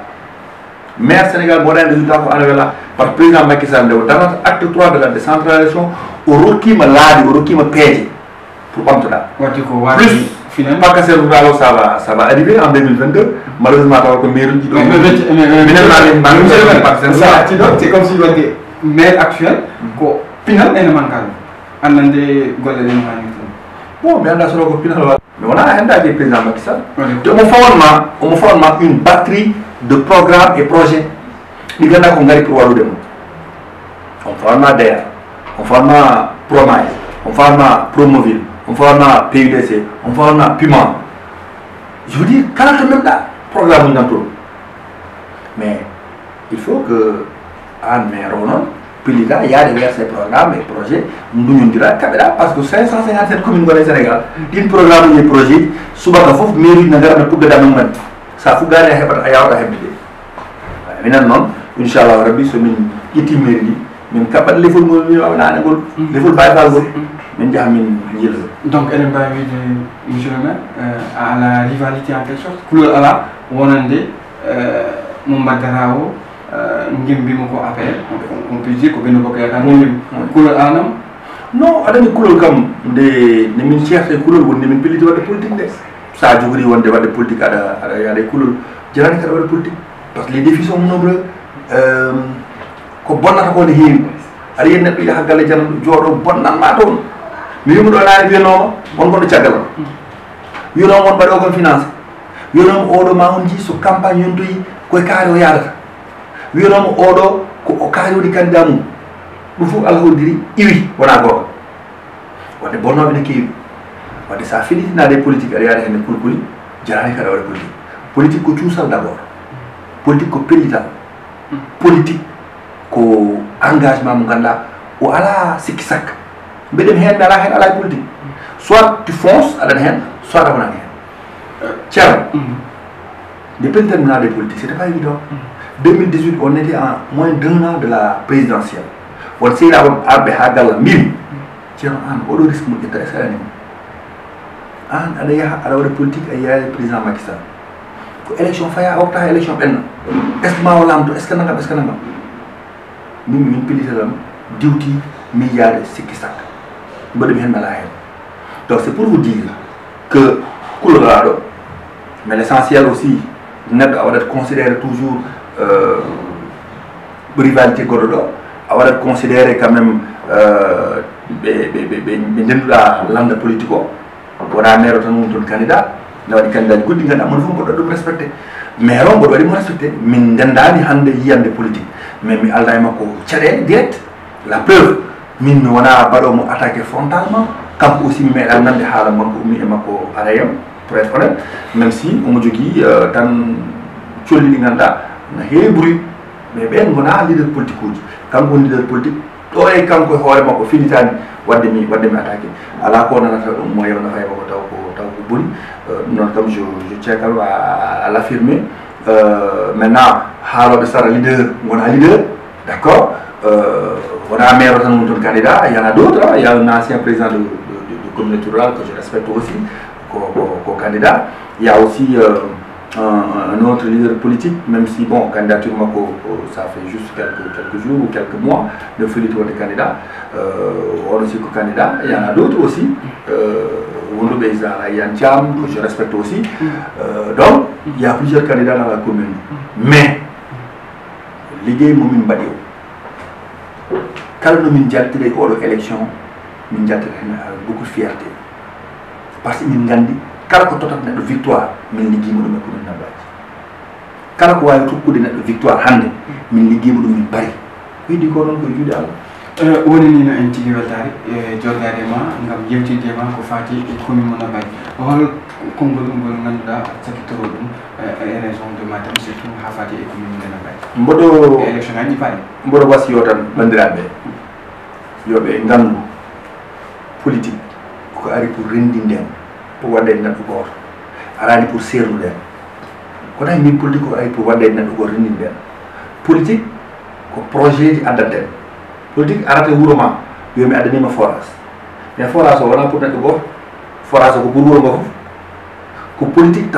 maire sénégal mo waɗani résultat ko an o par président Macky Sall nde o darata acte 3 de la décentralisation o rokkima laabi o rokkima peeje pour ɓamtoɗa wadde ko plus waɗi final pakasel rural o ça va ça va arriver en 2022 malheureusement ko maire ci ɗo c'est comme si wadde maire actuel ko pinal ene mankaɗo annande golle ɗe no hannirta bon anda ko pinal wa président Macky Sall. Wadde te omo fawanma omo fawanma une batterie de programme et projet ɗi ganduɗa ko ngari pour waɗude mum on fawanma DER on fawanma Promae on fawanma Promoville on fawanma PUDC on fawanma Puma je veux dire kala to memɗa programme toon mais il faut que an maire o noon pillita yaade vers ces programme et projet duñodira kaɓeɗa par ce que 557 commune gone sénégal ɗin programme uji e projet ji subaka uji ne gara ne puggada mummen sa fuggani a heɓata a yawta hebde ɗe minen noon inchallahu rabbi somin ƴetti maire ɗi min kaɓat lefol ngol min wawnane ngol lefol بنجامين نيل دونك انا باغي جونا على ريفاليتي ان كيل سورت كل الا ونندي مبادراو ngim bi mako appel on peut dire ko ben ko kaya kan ngim kulol anam no adani kulol kam de ne min chercher kulol wonde min piliti wadde politique de. Sa jogori wonde wadde politique ada ada ya de kulol jarani kada wadde politique. Parce que les défis sont nombreux. Euh ko bonnata ko ne heewi. Ari en neddo yaha galle jam bonna ma toon. mi wimo ɗo naane wiyanoma won gonɗo caggal on hmm. wiyanoma on mbaɗe o kon financé wiyanoma oɗo ma on jii so campagne yontoyi koye kaari o yadata wiyanoma oɗo ko o kaari woni candidat mum. Ɗum fof allah hoddiri iwi wona goto. Wadde bonnoɓe ne keewi. Wadde sa finitinade politique aɗa yaade henne kulkuli jarani kaɗa waɗa politique. Politique ko cuusal d' abord politique ko pellital hmm. politique ko engagement mo ganduɗa o ala sikki sakka. Mbeɗen hen mi ala hen ala e politique soit tu fonce aɗana hen soit a wonani hen ceerno nde pellitanminade e politique c' était pas évident. 2018 on était en moins d'un an de la présidentielle. Won sehiɗa on arɓe ha galla mbimi ceerno an oɗo risque mo ƴetta est ce que aɗani an aɗa yaha aɗa waɗa politique a yiyaade président ko élection faya a wopta élection ɓenna est ce que ma o lamto est ce que nagam est ce que nagam min min pillitalam diwti miijaade sikki sakka donc c'est pour vous dire que kuloraaɗo mais l' essentiel aussi neɗɗo a waɗat considéré toujours euh, rivalité goɗɗo ɗo a quand même ɓe ɓe ndenduɗa lande politique o candidat ne candidat ji goɗɗi ganduɗa mono fof mboɗo ɗum respecté. Maire mais mi direct. La preuve min mi wona mbaɗomo attaqué frontalement kanko aussi mi meeɗa nande haala makko ummi e makko arayam pour être honnête même si omo jogui euh, tan colli ɗi ganduɗa no heewi bruit mais ɓen gona leader politique uji kanko woni leader politique ɗo e kanko e hoore makko finitani wadde mi wadde mi attaqué ala ko nanata ɗum mo yewna fay makko taw ko taw ko booni euh, noon kam je je ceekal à l' affirmé euh, maintenant haaloɓe sara leader gona leader d' accord euh, wona maire o tan woni toon candidat il y en a d' autres il y a un ancien président de, de, de, communauté que je respecte aussi ko candidat il y a aussi euh, un, un autre leader politique, même si, bon, candidature, ça fait juste quelques, quelques jours ou quelques mois de feuilleton de candidats. Euh, on aussi que candidat. Il y en a d'autres aussi. Cham, que je respecte aussi. Euh, donc, il y a plusieurs candidats dans la commune. Mais, l'idée Momin Badio, quand nous avons une élection, nous avons beaucoup de fierté. Parce que nous avons kala ko totat neɗɗo victoire min liggima ɗum e commune nabaji victoire min min Eh, woni ni no en tigi weltare e joddade ma gam yewtidde ma ko fati e commune mo nabay e hol konngol ngol ngannduɗa sakitoro ɗum e, e, e région de matam surtout ha fati e commune de nabay mboɗo élection ngaji paɗi mboɗo wasiyo tan bandiraɓe yoɓe nganndu politique ko ari pour rendinden pour wadde neɗɗo goto. Arani pour sernuɗen kono hay min politique ko ari pour wadde neɗɗo goto rendinden politique ko projet ji addanten politique arata e wuuro ma wiyomi addanima forage mais forage o wona pour neɗɗo goto forage o ko pour foof ko politique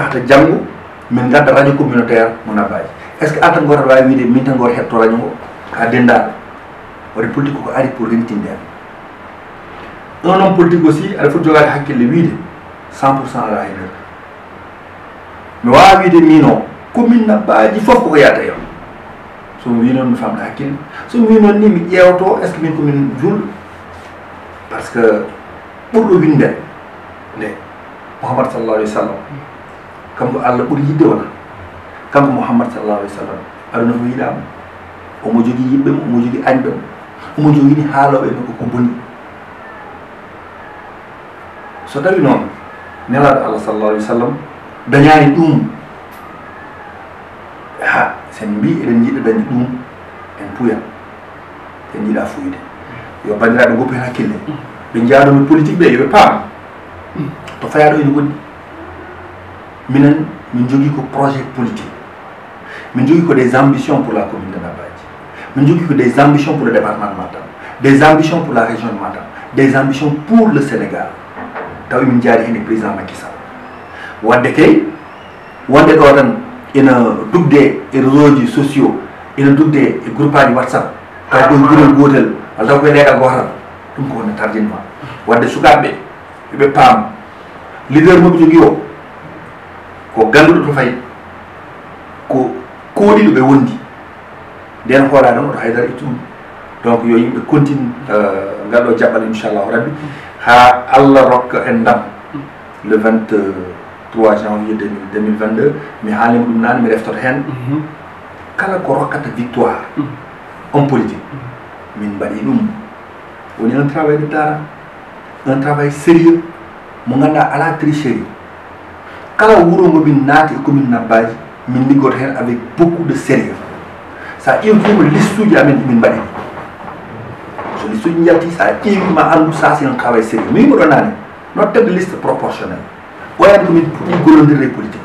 min gadda radio communautaire mo nabbaji est ce que an tan goto wawi min tan goto hetto radio ngo ka dendaɗo waɗi politique ko ari pour remtinde en un homme politique aussi aɗa foti jogade hakkille wiide 100 pour cent ala e nder mi wawa wiide min o yon somi wi noon mi famɗa hakkille somi wi noon ni mi ƴewto est ce que min komin julɗo par que ɓurɗo winde nde mouhammad sallallah alih w sallam kanko allah ɓuuri yidde wona kanko mouhammad sallallah alih w sallam aduna fo yiɗama omo jogui yimɓe mo omo jogui añɓe mo omo jogini haaloɓe no koko boni so tawi noon nelaɗo allah sallallah alih w sallam dañani ɗum ha sen mbi eɗen jiiɗa dañde ɗum en puyan en jiiɗa fuyde yo bandiraɓe goppi hen hakkille ɓe jaadomi politique ɓe yoɓe paam to fayaɗo ene woɗɗi minen min jogui ko projet politique. Min jogui ko des ambitions pour la commune de nabaji min jogui ko des ambitions pour le département de matam. Des ambitions pour la région de matam. Des ambitions pour le sénégal. Taw emin jaari hen e président makky sall. Wadde kay? Wonde ɗo tan ina dugde e réseau ji sociaux ina dugde e groupe aji whatsapp taw ɗon gurel gotel walla taw koye leyɗal gotal ɗum ko wonde tardinema wadde sukaɓeɓe yoɓe paam leader moɓe jogui o ko ganduɗo to fayi ko kooɗiɗo ɓe wondi nden hoolani noon oɗo haydara e ittu ɗum donc yo yimɓe continue euh, ngal ɗo jaɓɓal inchallahu rabbi. Mm. Ha allah rokka en ndam le 20 23 janvier 2022 mi haalima ɗum mi reftoto hen kala ko rokkata victoire. Homme politique. Min mbaɗi ɗum. Woni un travail de un travail sérieux. Mo ganduɗa ala tricherie. Kala momin naati e commune nabbaji min liggoto hen avec beaucoup de sérieux. Sa ƴewtima liste uji amen ɗimin mbaɗi. So liste uji jalti sa ƴeewima andu ça c'est un travail sérieux. Liste proportionnel ɓoyade komin puɗɗi gollodirde politique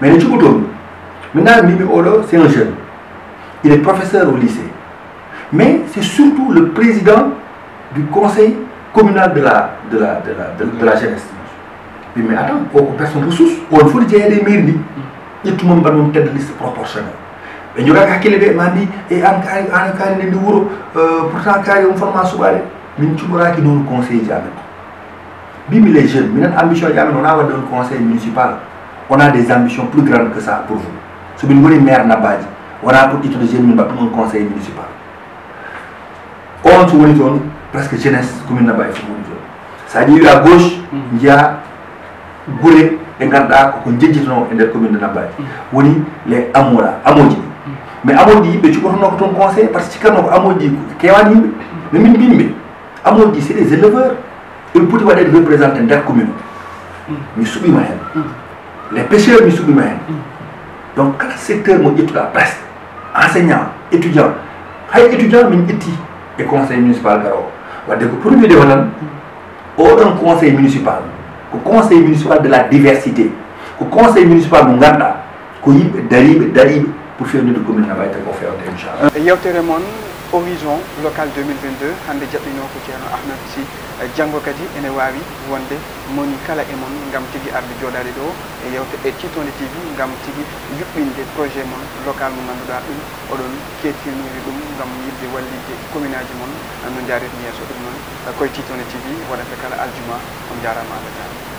mais ne cuɓotomi min nane mbimi oɗo c'est un jeune. Il est professeur au lycée. Mais c'est surtout le président du conseil communal de la de la de la de, de la jeunesse. Wi mais attends koko personne ressource on foti jeeyade e mairie ndi ƴettuma mbaɗmum tedde liste proportionnel ɓe jogaki hakkille ɓe ma mbi e an kaari an kaari nde ndi wuuro pourtant kaari on forma suɓade min cuɓoraki noon conseil ji amen mbimi les jeunes. Ambition ji amen wona wadde on conseil municipal. On a des ambitions plus grandes que ça pour vous. Somin goni maire nabbaji wona pour ƴettude jeune min mbaɗɗum on conseil municipal. On toon presque jeunesse commune sa ƴeewi à gauche jiiya guure ɗe ganduɗa koko jejjitano e nder commune de nabbaji woni les amoɗa amoji ɗi mais yimɓe cuɓotono ko toon conseil par ce que cikkanno ko amoji ɗi kewani yimɓe mais min mbimɓe amoji ɗi c' est des éleveurs eɓe poti waɗede représenté nder commune mi suɓima hen les pêcheurs mi suɓima hen donc kala secteur mo ƴettuɗa presque enseignant étudiant hay étudiant min ƴetti e conseil municipal pour wiide o tan oɗon conseil municipal ko conseil municipal de la diversité ko conseil municipal mo ganduɗa ko yimɓe dariɓe dariɓe pour fewnide commune nabayta ko fewde inchallah yewtere moon horizon local 2022 hande jaɓɓino ko ceerno ahmed janggo kadi ene wawi wonde moni kala e moon gam tigui arde joɗade ɗo e e titone tv local mo ganduɗa ɗum oɗon kettiniri ɗum gam yidde wallide commune aji moon no jaret yesso ɗum noon koye titone tv waɗata kala aljuma on jarama allah jarama